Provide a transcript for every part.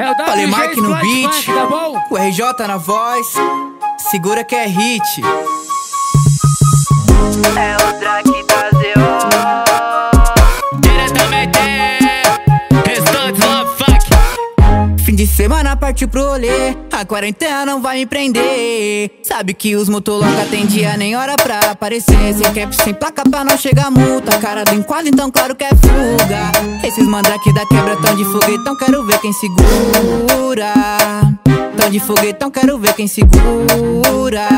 É o Falei Mark no beat, tá bom? o RJ na voz, segura que é hit. É o Drake de semana partiu pro rolê, a quarentena não vai me prender. Sabe que os motoloca tem dia nem hora pra aparecer. Sem cap, sem placa pra não chegar multa. Cara do enquadro, então claro que é fuga. Esses mandrake da quebra tão de foguetão, quero ver quem segura. Tão de foguetão, quero ver quem segura.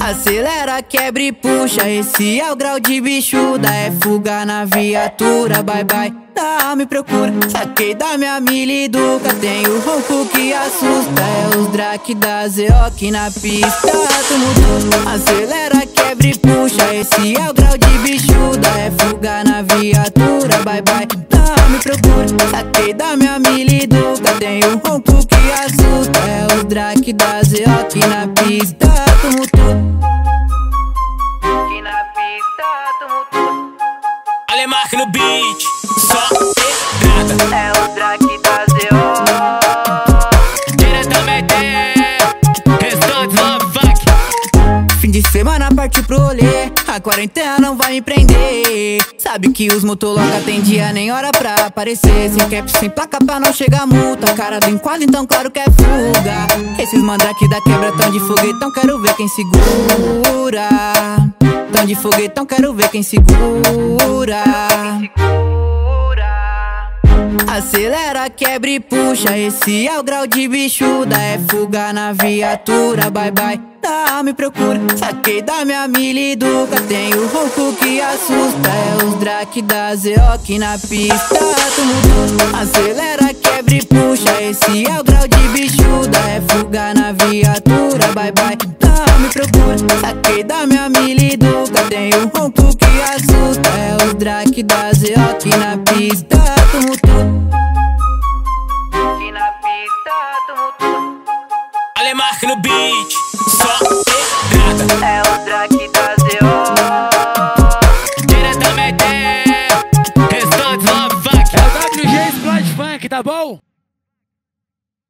Acelera, quebra e puxa. Esse é o grau de bichuda. É fuga na viatura, bye bye. Não me procura, saquei da minha miliduca. Tem o ronco que assusta. É os drake da aqui na pista. Tumulto. Acelera, quebra e puxa. Esse é o grau de bichuda. É fuga na viatura, bye bye. Não me procura, saquei da minha miliduca. Tem o drake da ZO aqui na pista. Tumulto. Aqui na pista, tumulto. Alemark no beat, só pedrada. É o Drake da ZO. Diretamente, Restantes Love Funk. Fim de semana partiu pro rolê, a quarentena não vai me prender. Sabe que os motoloca tem dia nem hora pra aparecer. Sem cap, sem placa pra não chegar multa. Cara do enquadro, então claro que é fuga. Esses mandrake da quebra tão de foguetão, quero ver quem segura. Tão de foguetão, quero ver quem segura. Acelera, quebra e puxa. Esse é o grau de bichuda. É fuga na viatura, bye bye. Não me procura, saquei da minha miliduca. Tem o ronco que assusta. É os drake da aqui na pista. Tumulto. Acelera, quebra e puxa. Esse é o grau de bichuda. É fuga na viatura, bye bye. Não me procura, saquei da minha miliduca. Tem o ronco que assusta. É os drake da aqui na pista. Tumulto. Alemark no beat, só pedrada. É o Drake Funk, tá bom?